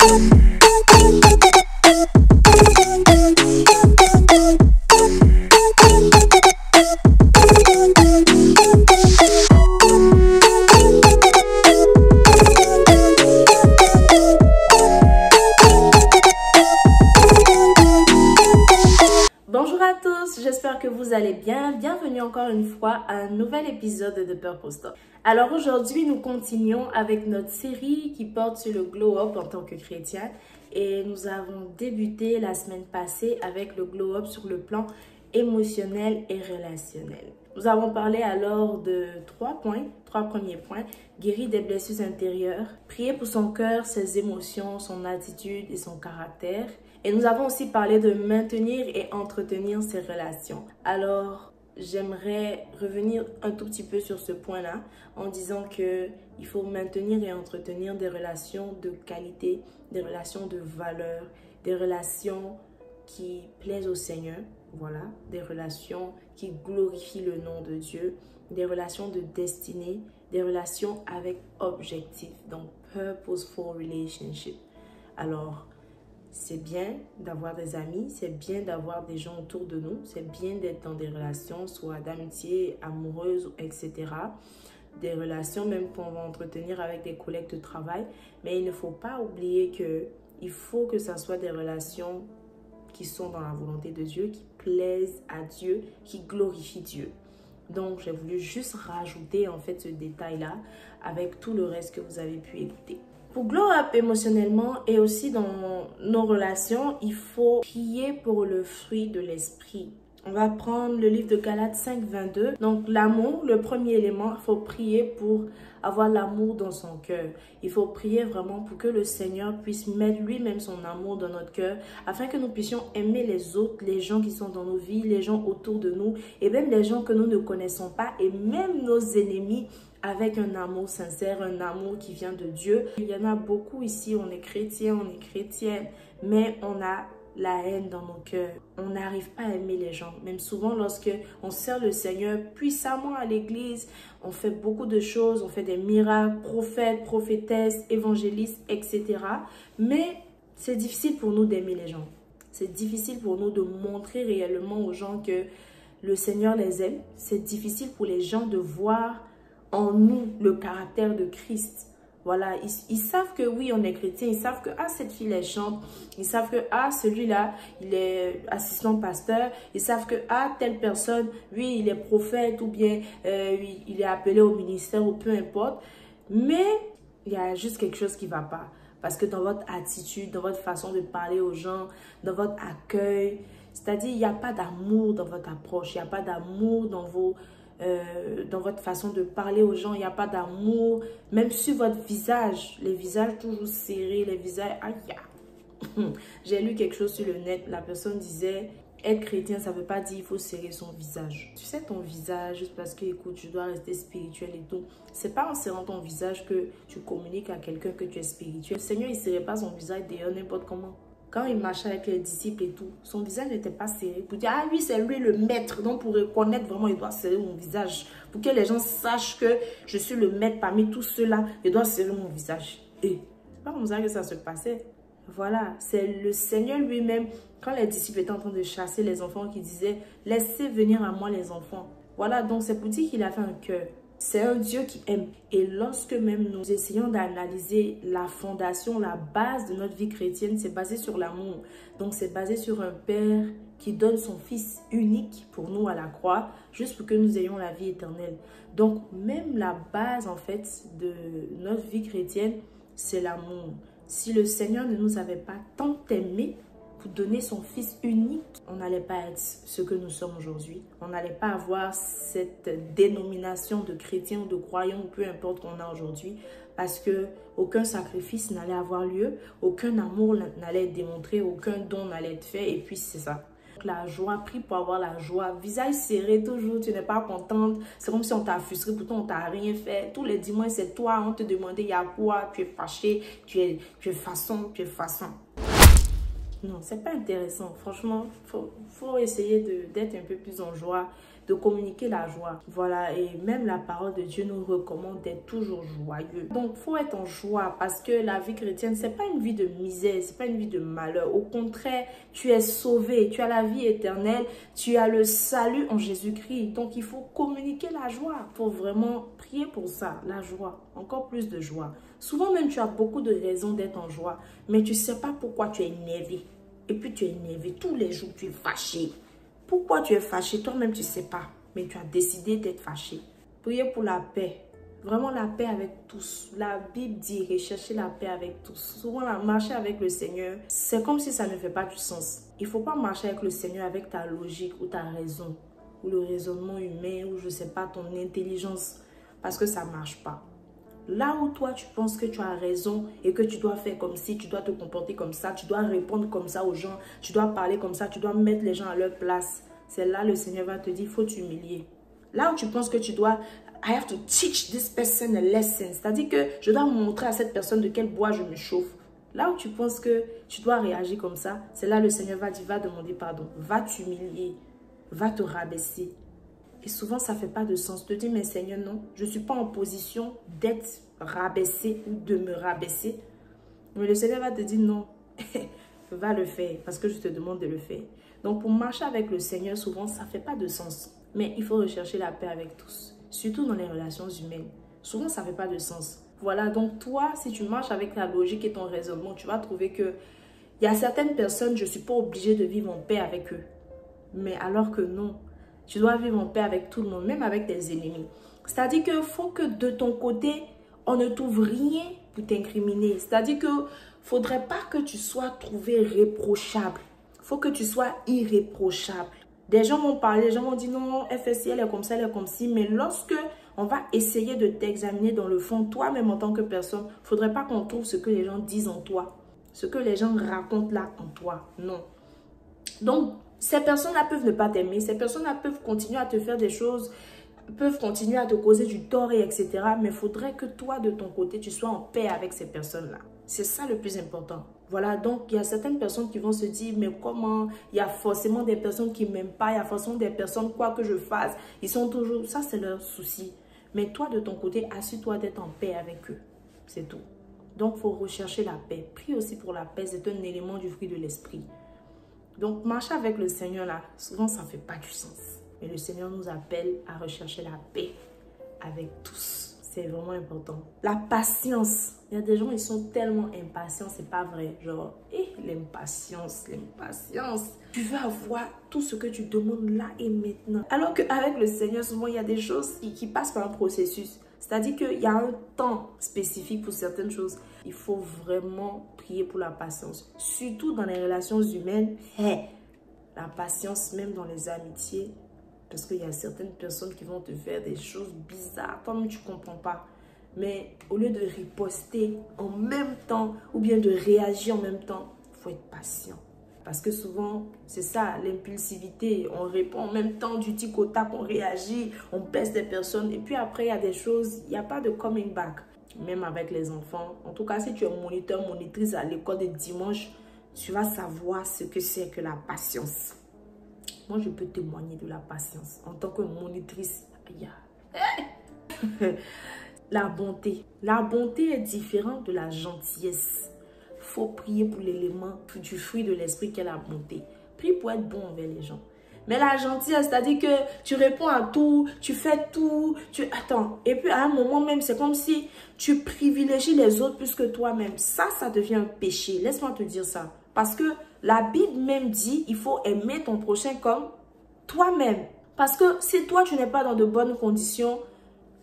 Música Alors aujourd'hui, nous continuons avec notre série qui porte sur le glow up en tant que chrétien. Et nous avons débuté la semaine passée avec le glow up sur le plan émotionnel et relationnel. Nous avons parlé alors de trois points, trois premiers points. Guérir des blessures intérieures, prier pour son cœur, ses émotions, son attitude et son caractère. Et nous avons aussi parlé de maintenir et entretenir ses relations. Alors, j'aimerais revenir un tout petit peu sur ce point-là en disant que il faut maintenir et entretenir des relations de qualité, des relations de valeur, des relations qui plaisent au Seigneur, voilà, des relations qui glorifient le nom de Dieu, des relations de destinée, des relations avec objectif, donc purposeful relationship. Alors, c'est bien d'avoir des amis, c'est bien d'avoir des gens autour de nous, c'est bien d'être dans des relations, soit d'amitié, amoureuse, etc. Des relations même qu'on va entretenir avec des collègues de travail. Mais il ne faut pas oublier que il faut que ça soit des relations qui sont dans la volonté de Dieu, qui plaisent à Dieu, qui glorifient Dieu. Donc, j'ai voulu juste rajouter en fait ce détail-là avec tout le reste que vous avez pu écouter. Pour glow up émotionnellement et aussi dans nos relations, il faut prier pour le fruit de l'esprit. On va prendre le livre de Galates 5, 22. Donc, l'amour, le premier élément, il faut prier pour avoir l'amour dans son cœur. Il faut prier vraiment pour que le Seigneur puisse mettre lui-même son amour dans notre cœur, afin que nous puissions aimer les autres, les gens qui sont dans nos vies, les gens autour de nous, et même les gens que nous ne connaissons pas, et même nos ennemis, avec un amour sincère, un amour qui vient de Dieu. Il y en a beaucoup ici, on est chrétien, on est chrétienne, mais on a la haine dans nos cœurs. On n'arrive pas à aimer les gens. Même souvent, lorsque on sert le Seigneur puissamment à l'église, on fait beaucoup de choses, on fait des miracles, prophètes, prophétesses, évangélistes, etc. Mais c'est difficile pour nous d'aimer les gens. C'est difficile pour nous de montrer réellement aux gens que le Seigneur les aime. C'est difficile pour les gens de voir en nous le caractère de Christ. Voilà, ils, savent que oui, on est chrétien, ils savent que ah, cette fille, elle chante, ils savent que ah, celui-là, il est assistant pasteur, ils savent que ah, telle personne, oui, il est prophète ou bien euh, il est appelé au ministère ou peu importe. Mais il y a juste quelque chose qui ne va pas. Parce que dans votre attitude, dans votre façon de parler aux gens, dans votre accueil, c'est-à-dire il n'y a pas d'amour dans votre approche, il n'y a pas d'amour dans vos euh, dans votre façon de parler aux gens, il n'y a pas d'amour. Même sur votre visage, les visages toujours serrés, les visages... Aïe, J'ai lu quelque chose sur le net, la personne disait... Être chrétien, ça ne veut pas dire qu'il faut serrer son visage. Tu sais, ton visage, juste parce que, écoute, je dois rester spirituel et tout. C'est pas en serrant ton visage que tu communiques à quelqu'un que tu es spirituel. Le Seigneur, il ne serrait pas son visage d'ailleurs n'importe comment quand il marchait avec les disciples et tout, son visage n'était pas serré. Pour dire, ah oui, c'est lui le maître. Donc, pour reconnaître vraiment, il doit serrer mon visage. Pour que les gens sachent que je suis le maître parmi tous ceux-là, il doit serrer mon visage. Et c'est pas comme ça que ça se passait. Voilà, c'est le Seigneur lui-même, quand les disciples étaient en train de chasser les enfants, qui disait, laissez venir à moi les enfants. Voilà, donc c'est pour dire qu'il avait un cœur. C'est un Dieu qui aime. Et lorsque même nous essayons d'analyser la fondation, la base de notre vie chrétienne, c'est basé sur l'amour. Donc c'est basé sur un Père qui donne son Fils unique pour nous à la croix, juste pour que nous ayons la vie éternelle. Donc même la base en fait de notre vie chrétienne, c'est l'amour. Si le Seigneur ne nous avait pas tant aimés, pour donner son fils unique, on n'allait pas être ce que nous sommes aujourd'hui. On n'allait pas avoir cette dénomination de chrétien ou de croyant, peu importe qu'on a aujourd'hui, parce que aucun sacrifice n'allait avoir lieu, aucun amour n'allait être démontré, aucun don n'allait être fait, et puis c'est ça. La joie, prie pour avoir la joie, visage serré toujours, tu n'es pas contente, c'est comme si on t'a frustré, pourtant on t'a rien fait. Tous les dimanches, c'est toi, on te demandait il y a quoi, tu es fâché, tu es, tu es façon, tu es façon. Non, c'est pas intéressant. Franchement, faut, faut essayer d'être un peu plus en joie, de communiquer la joie. Voilà, et même la parole de Dieu nous recommande d'être toujours joyeux. Donc, faut être en joie parce que la vie chrétienne, c'est pas une vie de misère, c'est pas une vie de malheur. Au contraire, tu es sauvé, tu as la vie éternelle, tu as le salut en Jésus-Christ. Donc, il faut communiquer la joie. Faut vraiment prier pour ça, la joie, encore plus de joie. Souvent même, tu as beaucoup de raisons d'être en joie, mais tu sais pas pourquoi tu es énervé. Et puis, tu es énervé tous les jours, tu es fâché. Pourquoi tu es fâché? Toi-même, tu ne sais pas. Mais tu as décidé d'être fâché. Priez pour la paix. Vraiment la paix avec tous. La Bible dit rechercher la paix avec tous. Souvent, marcher avec le Seigneur, c'est comme si ça ne fait pas du sens. Il ne faut pas marcher avec le Seigneur avec ta logique ou ta raison ou le raisonnement humain ou je ne sais pas ton intelligence parce que ça ne marche pas. Là où toi, tu penses que tu as raison et que tu dois faire comme si, tu dois te comporter comme ça, tu dois répondre comme ça aux gens, tu dois parler comme ça, tu dois mettre les gens à leur place. C'est là le Seigneur va te dire, faut t'humilier. Là où tu penses que tu dois, I have to teach this person a lesson. C'est-à-dire que je dois montrer à cette personne de quel bois je me chauffe. Là où tu penses que tu dois réagir comme ça, c'est là le Seigneur va dire, va demander pardon, va t'humilier, va te rabaisser. Et souvent, ça ne fait pas de sens. Te dire, mais Seigneur, non, je ne suis pas en position d'être rabaissé ou de me rabaisser. Mais le Seigneur va te dire, non, va le faire parce que je te demande de le faire. Donc, pour marcher avec le Seigneur, souvent, ça ne fait pas de sens. Mais il faut rechercher la paix avec tous, surtout dans les relations humaines. Souvent, ça ne fait pas de sens. Voilà, donc toi, si tu marches avec ta logique et ton raisonnement, tu vas trouver que il y a certaines personnes, je ne suis pas obligée de vivre en paix avec eux. Mais alors que non, tu dois vivre en paix avec tout le monde, même avec tes ennemis. C'est-à-dire qu'il faut que de ton côté, on ne trouve rien pour t'incriminer. C'est-à-dire que faudrait pas que tu sois trouvé reprochable. faut que tu sois irréprochable. Des gens vont parler, des gens vont dire non, FSC, elle est comme ça, elle est comme ci. Mais lorsque on va essayer de t'examiner dans le fond, toi-même en tant que personne, faudrait pas qu'on trouve ce que les gens disent en toi. Ce que les gens racontent là en toi. Non. Donc, ces personnes-là peuvent ne pas t'aimer, ces personnes-là peuvent continuer à te faire des choses, peuvent continuer à te causer du tort et etc. Mais il faudrait que toi, de ton côté, tu sois en paix avec ces personnes-là. C'est ça le plus important. Voilà, donc il y a certaines personnes qui vont se dire, mais comment? Il y a forcément des personnes qui ne m'aiment pas, il y a forcément des personnes, quoi que je fasse, ils sont toujours... Ça, c'est leur souci. Mais toi, de ton côté, assure-toi d'être en paix avec eux. C'est tout. Donc, il faut rechercher la paix. Prie aussi pour la paix, c'est un élément du fruit de l'esprit. Donc, marcher avec le Seigneur, là, souvent, ça ne fait pas du sens. Mais le Seigneur nous appelle à rechercher la paix avec tous. C'est vraiment important. La patience. Il y a des gens, ils sont tellement impatients, c'est pas vrai. Genre, eh, l'impatience, l'impatience. Tu veux avoir tout ce que tu demandes là et maintenant. Alors qu'avec le Seigneur, souvent, il y a des choses qui, qui passent par un processus. C'est-à-dire qu'il y a un temps spécifique pour certaines choses. Il faut vraiment pour la patience. Surtout dans les relations humaines. la patience, même dans les amitiés. Parce qu'il y a certaines personnes qui vont te faire des choses bizarres. Toi-même, tu comprends pas. Mais au lieu de riposter en même temps ou bien de réagir en même temps, faut être patient. Parce que souvent, c'est ça, l'impulsivité. On répond en même temps du tic au tac, on réagit, on baisse des personnes. Et puis après, il y a des choses, il n'y a pas de coming back. Même avec les enfants. En tout cas, si tu es moniteur, monitrice à l'école de dimanche, tu vas savoir ce que c'est que la patience. Moi, je peux témoigner de la patience en tant que monitrice. la bonté. La bonté est différente de la gentillesse faut prier pour l'élément du fruit de l'esprit qui est la bonté. Prie pour être bon envers les gens. Mais la gentillesse, c'est-à-dire que tu réponds à tout, tu fais tout, tu attends. Et puis à un moment même, c'est comme si tu privilégies les autres plus que toi-même. Ça, ça devient un péché. Laisse-moi te dire ça. Parce que la Bible même dit, il faut aimer ton prochain comme toi-même. Parce que si toi, tu n'es pas dans de bonnes conditions,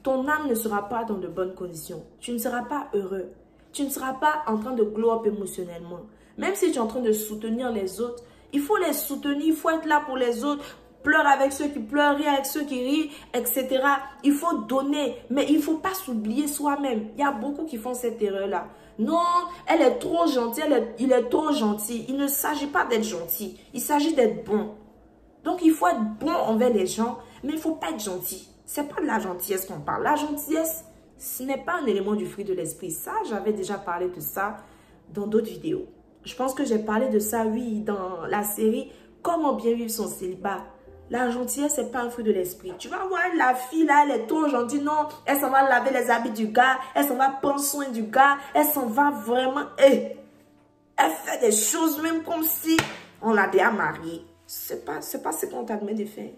ton âme ne sera pas dans de bonnes conditions. Tu ne seras pas heureux tu ne seras pas en train de glow up émotionnellement. Même si tu es en train de soutenir les autres, il faut les soutenir, il faut être là pour les autres. Pleure avec ceux qui pleurent, rire avec ceux qui rient, etc. Il faut donner, mais il ne faut pas s'oublier soi-même. Il y a beaucoup qui font cette erreur-là. Non, elle est trop gentille, il est trop gentil. Il ne s'agit pas d'être gentil, il s'agit d'être bon. Donc, il faut être bon envers les gens, mais il ne faut pas être gentil. Ce n'est pas de la gentillesse qu'on parle. La gentillesse, ce n'est pas un élément du fruit de l'esprit. Ça, j'avais déjà parlé de ça dans d'autres vidéos. Je pense que j'ai parlé de ça, oui, dans la série « Comment bien vivre son célibat ». La gentillesse, c'est pas un fruit de l'esprit. Tu vas voir la fille là, elle est trop gentille. Non, elle s'en va laver les habits du gars. Elle s'en va prendre soin du gars. Elle s'en va vraiment. Eh, elle fait des choses même comme si on l'a déjà mariée. C'est pas, pas ce qu'on t'admet de faire.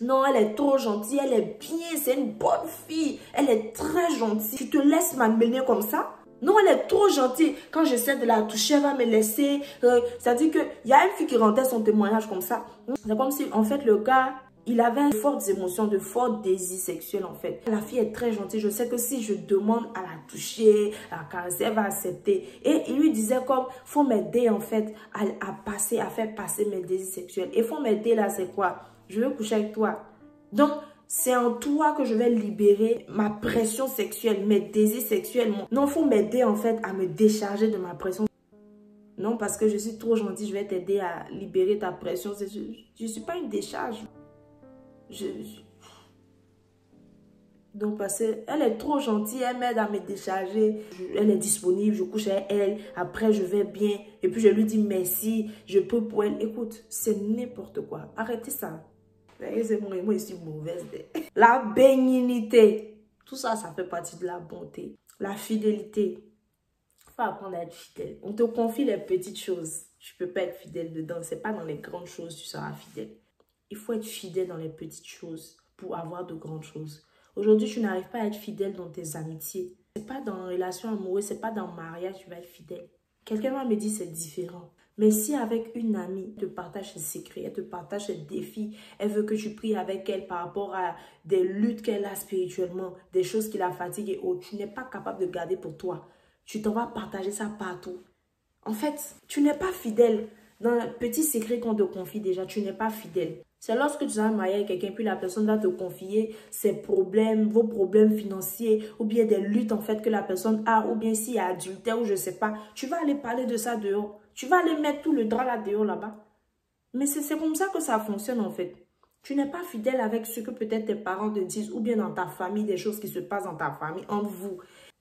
Non, elle est trop gentille, elle est bien, c'est une bonne fille. Elle est très gentille. Tu te laisses m'amener comme ça? Non, elle est trop gentille. Quand j'essaie de la toucher, elle va me laisser. Euh, C'est-à-dire qu'il y a une fille qui rendait son témoignage comme ça. C'est comme si, en fait, le gars, il avait de fortes émotions, de forts désirs sexuels, en fait. La fille est très gentille. Je sais que si je demande à la toucher, à la caresser, elle va accepter. Et il lui disait comme, faut m'aider, en fait, à, passer, à faire passer mes désirs sexuels. Et faut m'aider, là, c'est quoi? Je veux coucher avec toi. Donc, c'est en toi que je vais libérer ma pression sexuelle, mes désirs sexuels. Non, faut m'aider en fait à me décharger de ma pression. Non, parce que je suis trop gentille, je vais t'aider à libérer ta pression. Je ne suis pas une décharge. Je, Donc, parce qu'elle est trop gentille, elle m'aide à me décharger. Elle est disponible, je couche avec elle. Après, je vais bien. Et puis, je lui dis merci. Je peux pour elle. Écoute, c'est n'importe quoi. Arrêtez ça. Moi, je suis mauvaise. La bénignité. Tout ça, ça fait partie de la bonté. La fidélité. Il faut apprendre à être fidèle. On te confie les petites choses. Tu peux pas être fidèle dedans. C'est pas dans les grandes choses que tu seras fidèle. Il faut être fidèle dans les petites choses pour avoir de grandes choses. Aujourd'hui, tu n'arrives pas à être fidèle dans tes amitiés. C'est pas dans une relation amoureuse, c'est pas dans le mariage tu vas être fidèle. Quelqu'un m'a me dit c'est différent. Mais si avec une amie, elle te partage ses secrets, elle te partage ses défis, elle veut que tu pries avec elle par rapport à des luttes qu'elle a spirituellement, des choses qui la fatiguent et autres, tu n'es pas capable de garder pour toi. Tu t'en vas partager ça partout. En fait, tu n'es pas fidèle. Dans un petit secret qu'on te confie déjà, tu n'es pas fidèle. C'est lorsque tu vas marier avec quelqu'un, puis la personne va te confier ses problèmes, vos problèmes financiers, ou bien des luttes en fait que la personne a, ou bien s'il y a adultère ou je sais pas. Tu vas aller parler de ça dehors. Tu vas aller mettre tout le drap là dehors là-bas. Mais c'est comme ça que ça fonctionne en fait. Tu n'es pas fidèle avec ce que peut-être tes parents te disent ou bien dans ta famille, des choses qui se passent dans ta famille, entre vous.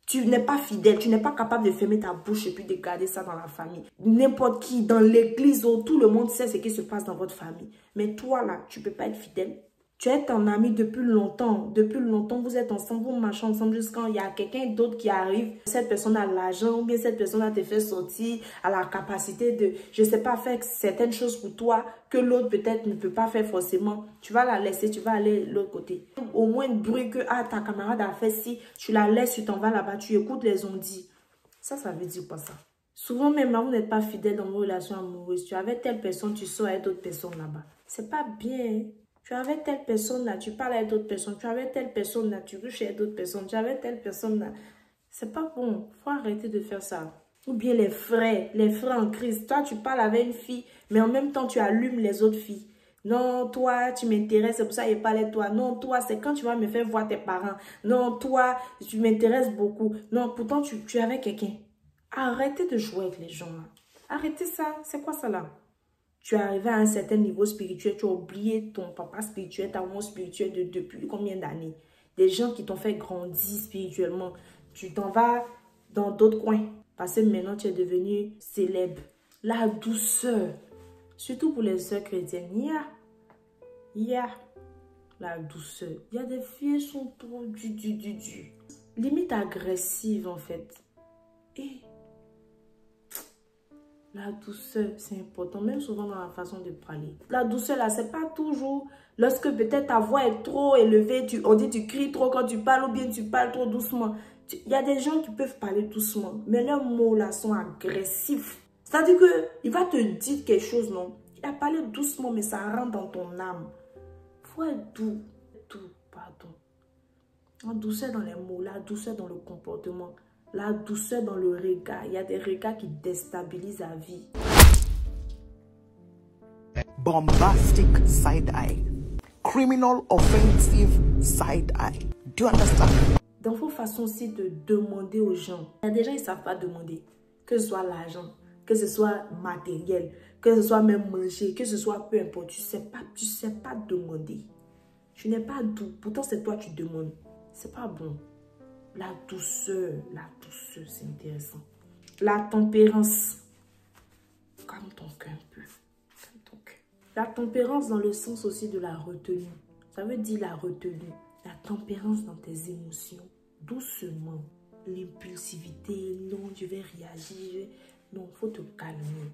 Tu n'es pas fidèle, tu n'es pas capable de fermer ta bouche et puis de garder ça dans la famille. N'importe qui, dans l'église, tout le monde sait ce qui se passe dans votre famille. Mais toi là, tu ne peux pas être fidèle. Tu es ton ami depuis longtemps. Depuis longtemps, vous êtes ensemble, vous marchez ensemble jusqu'à il y a quelqu'un d'autre qui arrive. Cette personne a l'argent ou bien cette personne a te fait sortir, a la capacité de, je sais pas, faire certaines choses pour toi que l'autre peut-être ne peut pas faire forcément. Tu vas la laisser, tu vas aller l'autre côté. Au moins bruit que ah, ta camarade a fait si, tu la laisses, tu t'en vas là-bas, tu écoutes les ondits. Ça, ça veut dire quoi ça? Souvent même, vous n'êtes pas fidèle dans vos relations amoureuses. Tu avais telle personne, tu sors avec d'autres personnes là-bas. C'est pas bien. Tu avais telle personne là, tu parles avec d'autres personnes. Tu avais telle personne là, tu ruches avec d'autres personnes. Tu avais telle personne là. C'est pas bon. faut arrêter de faire ça. Ou bien les frères, les frères en crise. Toi, tu parles avec une fille, mais en même temps, tu allumes les autres filles. Non, toi, tu m'intéresses, c'est pour ça que je de toi. Non, toi, c'est quand tu vas me faire voir tes parents. Non, toi, tu m'intéresses beaucoup. Non, pourtant, tu, tu es avec quelqu'un. Arrêtez de jouer avec les gens. Là. Arrêtez ça. C'est quoi ça là? Tu es arrivé à un certain niveau spirituel, tu as oublié ton papa spirituel, ta maman spirituelle de, depuis combien d'années? Des gens qui t'ont fait grandir spirituellement. Tu t'en vas dans d'autres coins parce que maintenant tu es devenu célèbre. La douceur, surtout pour les soeurs chrétiennes, il y a, il y a la douceur. Il y a des filles qui sont trop du, du, du, du. Limite agressive en fait. Et la douceur, c'est important, même souvent dans la façon de parler. La douceur, là, c'est pas toujours lorsque peut-être ta voix est trop élevée, tu, on dit tu cries trop quand tu parles ou bien tu parles trop doucement. Il y a des gens qui peuvent parler doucement, mais leurs mots là sont agressifs. C'est-à-dire qu'il va te dire quelque chose, non? Il a parlé doucement, mais ça rentre dans ton âme. faut être doux. Pardon. La douceur dans les mots, la douceur dans le comportement la douceur dans le regard. Il y a des regards qui déstabilisent la vie. Bombastic side eye. Criminal offensive side eye. Do you understand? Dans vos façons aussi de demander aux gens, il y a des gens qui ne savent pas demander. Que ce soit l'argent, que ce soit matériel, que ce soit même manger, que ce soit peu importe. Tu ne sais, pas, tu sais pas demander. Tu n'es pas doux. Pourtant, c'est toi qui demandes. C'est pas bon. La douceur, la c'est intéressant. La tempérance. Calme ton cœur un peu. La tempérance dans le sens aussi de la retenue. Ça veut dire la retenue. La tempérance dans tes émotions. Doucement. L'impulsivité. Non, je vais réagir. Non, faut te calmer.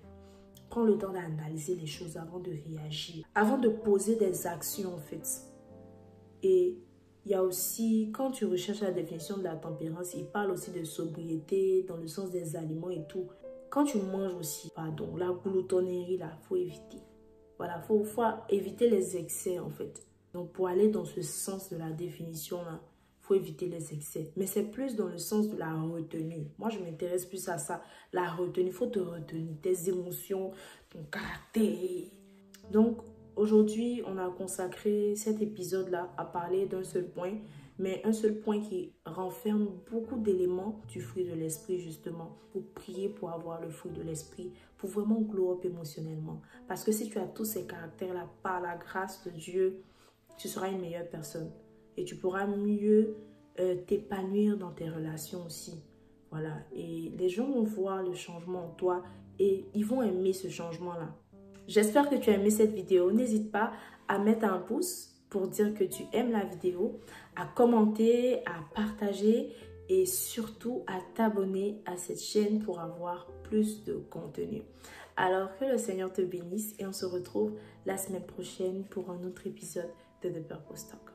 Prends le temps d'analyser les choses avant de réagir. Avant de poser des actions, en fait. Et il y a aussi, quand tu recherches la définition de la tempérance, il parle aussi de sobriété dans le sens des aliments et tout. Quand tu manges aussi, pardon, la gloutonnerie, là, faut éviter. Voilà, faut, faut éviter les excès, en fait. Donc, pour aller dans ce sens de la définition, là, faut éviter les excès. Mais c'est plus dans le sens de la retenue. Moi, je m'intéresse plus à ça. La retenue, faut te retenir, tes émotions, ton caractère. Donc, Aujourd'hui, on a consacré cet épisode-là à parler d'un seul point, mais un seul point qui renferme beaucoup d'éléments du fruit de l'esprit, justement, pour prier pour avoir le fruit de l'esprit, pour vraiment glow émotionnellement. Parce que si tu as tous ces caractères-là, par la grâce de Dieu, tu seras une meilleure personne et tu pourras mieux euh, t'épanouir dans tes relations aussi. Voilà, et les gens vont voir le changement en toi et ils vont aimer ce changement-là. J'espère que tu as aimé cette vidéo. N'hésite pas à mettre un pouce pour dire que tu aimes la vidéo, à commenter, à partager et surtout à t'abonner à cette chaîne pour avoir plus de contenu. Alors que le Seigneur te bénisse et on se retrouve la semaine prochaine pour un autre épisode de The Purpose Talk.